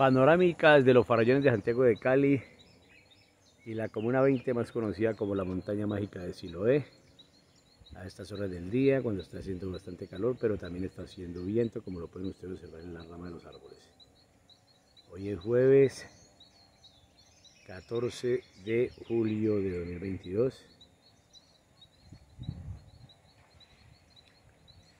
Panorámica desde los farallones de Santiago de Cali y la comuna 20 más conocida como la montaña mágica de Siloé. A estas horas del día cuando está haciendo bastante calor pero también está haciendo viento como lo pueden ustedes observar en la rama de los árboles. Hoy es jueves 14 de julio de 2022